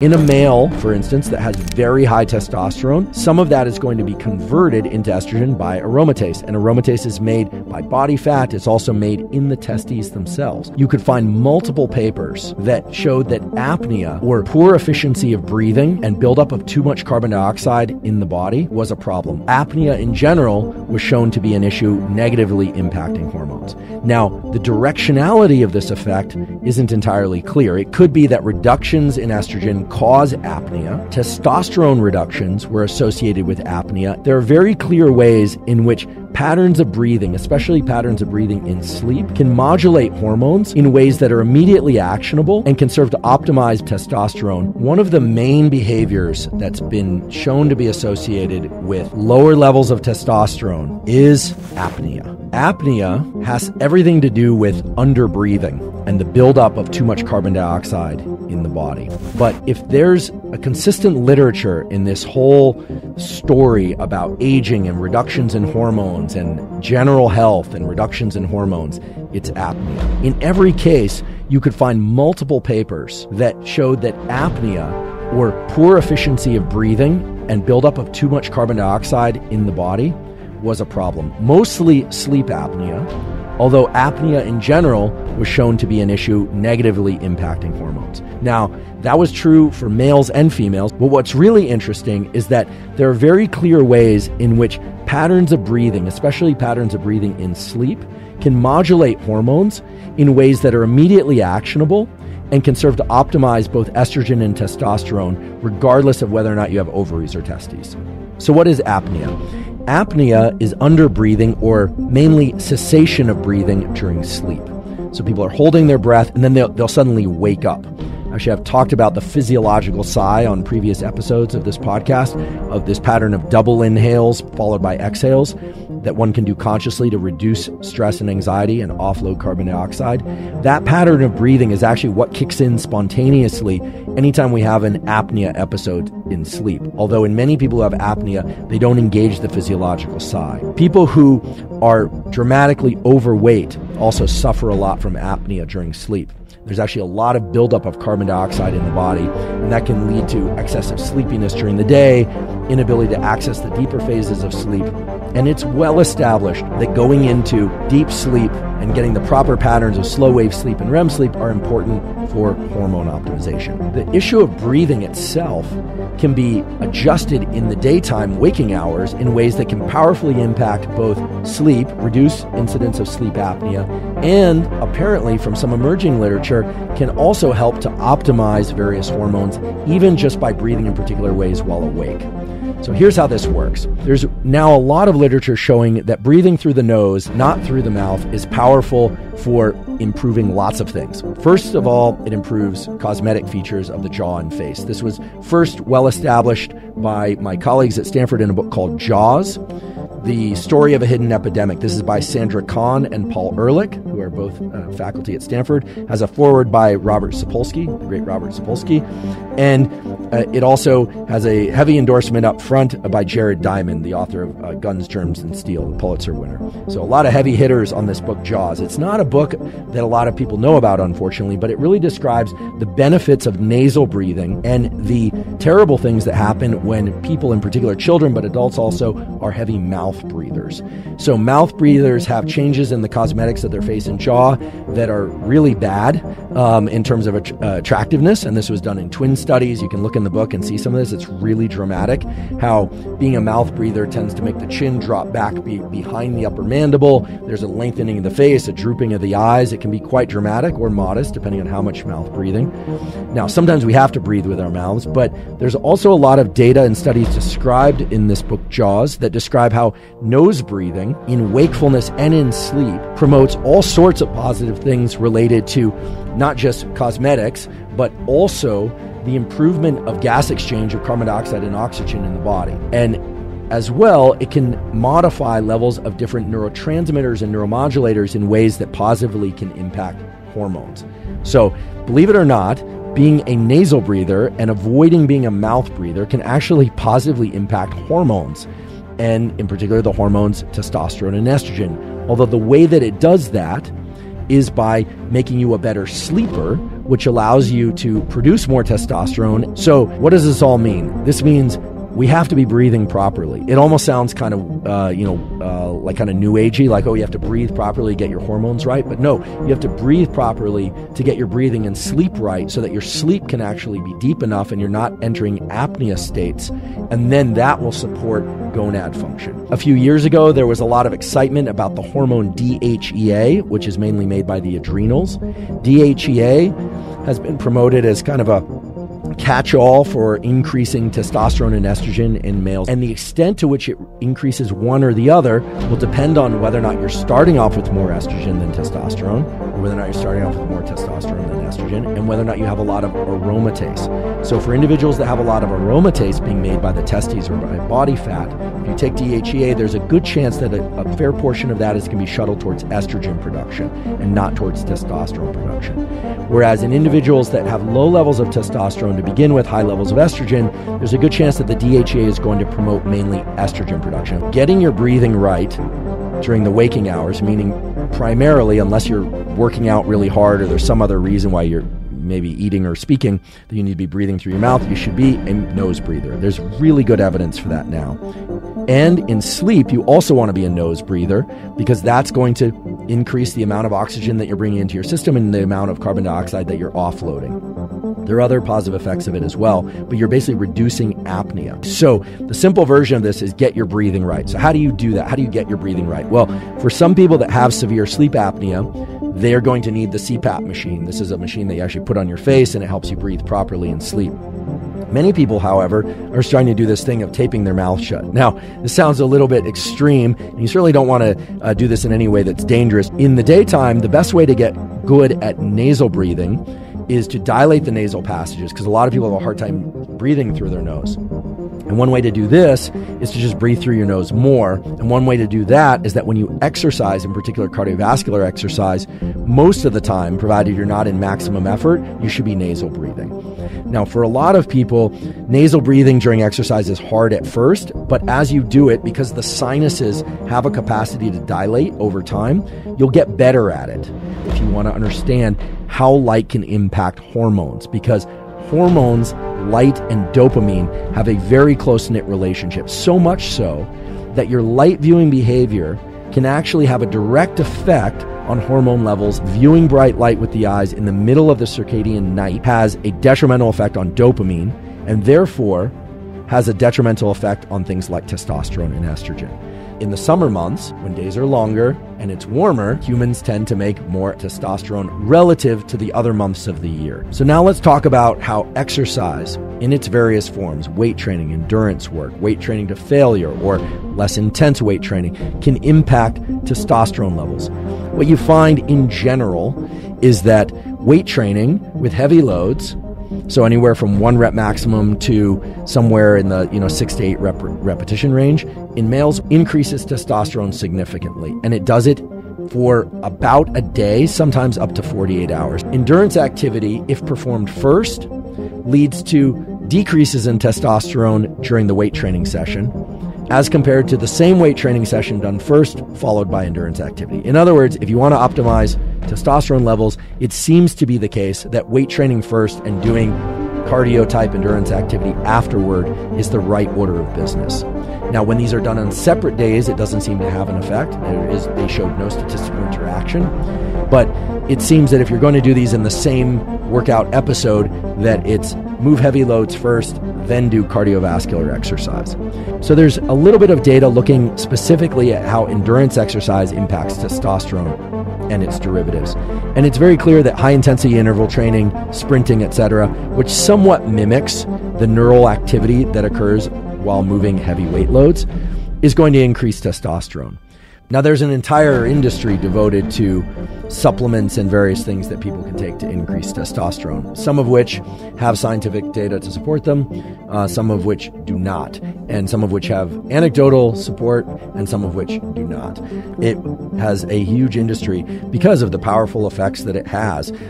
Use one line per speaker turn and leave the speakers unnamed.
In a male, for instance, that has very high testosterone, some of that is going to be converted into estrogen by aromatase. And aromatase is made by body fat, it's also made in the testes themselves. You could find multiple papers that showed that apnea or poor efficiency of breathing and buildup of too much carbon dioxide in the body was a problem. Apnea in general was shown to be an issue negatively impacting hormones. Now, the directionality of this effect isn't entirely clear. It could be that reductions in estrogen cause apnea. Testosterone reductions were associated with apnea. There are very clear ways in which patterns of breathing, especially patterns of breathing in sleep, can modulate hormones in ways that are immediately actionable and can serve to optimize testosterone. One of the main behaviors that's been shown to be associated with lower levels of testosterone is apnea. Apnea has everything to do with underbreathing and the buildup of too much carbon dioxide in the body. But if there's a consistent literature in this whole story about aging and reductions in hormones and general health and reductions in hormones, it's apnea. In every case, you could find multiple papers that showed that apnea or poor efficiency of breathing and buildup of too much carbon dioxide in the body was a problem. Mostly sleep apnea, although apnea in general was shown to be an issue negatively impacting hormones. Now, that was true for males and females, but what's really interesting is that there are very clear ways in which patterns of breathing, especially patterns of breathing in sleep, can modulate hormones in ways that are immediately actionable and can serve to optimize both estrogen and testosterone, regardless of whether or not you have ovaries or testes. So, what is apnea? Apnea is underbreathing or mainly cessation of breathing during sleep. So people are holding their breath and then they'll, they'll suddenly wake up. Actually, I've talked about the physiological sigh on previous episodes of this podcast, of this pattern of double inhales followed by exhales that one can do consciously to reduce stress and anxiety and offload carbon dioxide. That pattern of breathing is actually what kicks in spontaneously anytime we have an apnea episode in sleep. Although in many people who have apnea, they don't engage the physiological sigh. People who are dramatically overweight also suffer a lot from apnea during sleep. There's actually a lot of buildup of carbon dioxide in the body, and that can lead to excessive sleepiness during the day, inability to access the deeper phases of sleep. And it's well established that going into deep sleep and getting the proper patterns of slow wave sleep and REM sleep are important for hormone optimization. The issue of breathing itself can be adjusted in the daytime waking hours in ways that can powerfully impact both sleep, reduce incidence of sleep apnea, and apparently from some emerging literature can also help to optimize various hormones even just by breathing in particular ways while awake. So here's how this works. There's now a lot of literature showing that breathing through the nose, not through the mouth, is powerful for improving lots of things. First of all, it improves cosmetic features of the jaw and face. This was first well established by my colleagues at Stanford in a book called Jaws. The Story of a Hidden Epidemic. This is by Sandra Kahn and Paul Ehrlich, who are both uh, faculty at Stanford. Has a foreword by Robert Sapolsky, the great Robert Sapolsky. And uh, it also has a heavy endorsement up front by Jared Diamond, the author of uh, Guns, Germs, and Steel, the Pulitzer winner. So a lot of heavy hitters on this book, Jaws. It's not a book that a lot of people know about, unfortunately, but it really describes the benefits of nasal breathing and the terrible things that happen when people, in particular children, but adults also, are heavy mouth mouth breathers. So, mouth breathers have changes in the cosmetics of their face and jaw that are really bad um, in terms of att- uh, attractiveness. And this was done in twin studies. You can look in the book and see some of this. It's really dramatic how being a mouth breather tends to make the chin drop back be- behind the upper mandible. There's a lengthening of the face, a drooping of the eyes. It can be quite dramatic or modest, depending on how much mouth breathing. Now, sometimes we have to breathe with our mouths, but there's also a lot of data and studies described in this book, Jaws, that describe how nose breathing in wakefulness and in sleep promotes all sorts of positive things related to not just cosmetics, but also the improvement of gas exchange of carbon dioxide and oxygen in the body. And as well, it can modify levels of different neurotransmitters and neuromodulators in ways that positively can impact hormones. So, believe it or not, being a nasal breather and avoiding being a mouth breather can actually positively impact hormones and in particular the hormones testosterone and estrogen. Although the way that it does that is by making you a better sleeper, which allows you to produce more testosterone. So, what does this all mean? This means we have to be breathing properly. It almost sounds kind of, uh, you know, uh, like kind of new agey, like, oh, you have to breathe properly get your hormones right. But no, you have to breathe properly to get your breathing and sleep right so that your sleep can actually be deep enough and you're not entering apnea states. And then that will support gonad function. A few years ago, there was a lot of excitement about the hormone DHEA, which is mainly made by the adrenals. DHEA has been promoted as kind of a catch all for increasing testosterone and estrogen in males. And the extent to which it increases one or the other will depend on whether or not you're starting off with more estrogen than testosterone, whether or not you're starting off with more testosterone than estrogen, and whether or not you have a lot of aromatase. So, for individuals that have a lot of aromatase being made by the testes or by body fat, if you take DHEA, there's a good chance that a, a fair portion of that is going to be shuttled towards estrogen production and not towards testosterone production. Whereas in individuals that have low levels of testosterone to begin with, high levels of estrogen, there's a good chance that the DHEA is going to promote mainly estrogen production. Getting your breathing right during the waking hours, meaning primarily, unless you're working out really hard or there's some other reason why you're maybe eating or speaking that you need to be breathing through your mouth, you should be a nose breather. There's really good evidence for that now. And in sleep, you also want to be a nose breather because that's going to increase the amount of oxygen that you're bringing into your system and the amount of carbon dioxide that you're offloading. There are other positive effects of it as well, but you're basically reducing apnea. So, the simple version of this is get your breathing right. So, how do you do that? How do you get your breathing right? Well, for some people that have severe sleep apnea, they're going to need the CPAP machine. This is a machine that you actually put on your face and it helps you breathe properly in sleep. Many people, however, are starting to do this thing of taping their mouth shut. Now, this sounds a little bit extreme, and you certainly don't want to uh, do this in any way that's dangerous. In the daytime, the best way to get good at nasal breathing is to dilate the nasal passages because a lot of people have a hard time breathing through their nose. And one way to do this is to just breathe through your nose more. And one way to do that is that when you exercise, in particular cardiovascular exercise, most of the time, provided you're not in maximum effort, you should be nasal breathing. Now, for a lot of people, nasal breathing during exercise is hard at first, but as you do it, because the sinuses have a capacity to dilate over time, you'll get better at it. If you want to understand how light can impact hormones, because hormones, light and dopamine, have a very close knit relationship. So much so that your light viewing behavior can actually have a direct effect on hormone levels. Viewing bright light with the eyes in the middle of the circadian night has a detrimental effect on dopamine and therefore has a detrimental effect on things like testosterone and estrogen. In the summer months, when days are longer and it's warmer, humans tend to make more testosterone relative to the other months of the year. So, now let's talk about how exercise in its various forms weight training, endurance work, weight training to failure, or less intense weight training can impact testosterone levels. What you find in general is that weight training with heavy loads so anywhere from one rep maximum to somewhere in the you know six to eight rep- repetition range in males increases testosterone significantly, and it does it for about a day, sometimes up to 48 hours. Endurance activity, if performed first, leads to decreases in testosterone during the weight training session as compared to the same weight training session done first, followed by endurance activity. In other words, if you want to optimize testosterone levels, it seems to be the case that weight training first and doing cardio type endurance activity afterward is the right order of business. Now, when these are done on separate days, it doesn't seem to have an effect. There is, they showed no statistical interaction. But it seems that if you're going to do these in the same workout episode, that it's move heavy loads first, then do cardiovascular exercise. So there's a little bit of data looking specifically at how endurance exercise impacts testosterone and its derivatives. And it's very clear that high intensity interval training, sprinting, etc., which somewhat mimics the neural activity that occurs while moving heavy weight loads, is going to increase testosterone. Now, there's an entire industry devoted to supplements and various things that people can take to increase testosterone, some of which have scientific data to support them, uh, some of which do not, and some of which have anecdotal support, and some of which do not. It has a huge industry because of the powerful effects that it has.